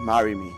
Marry me.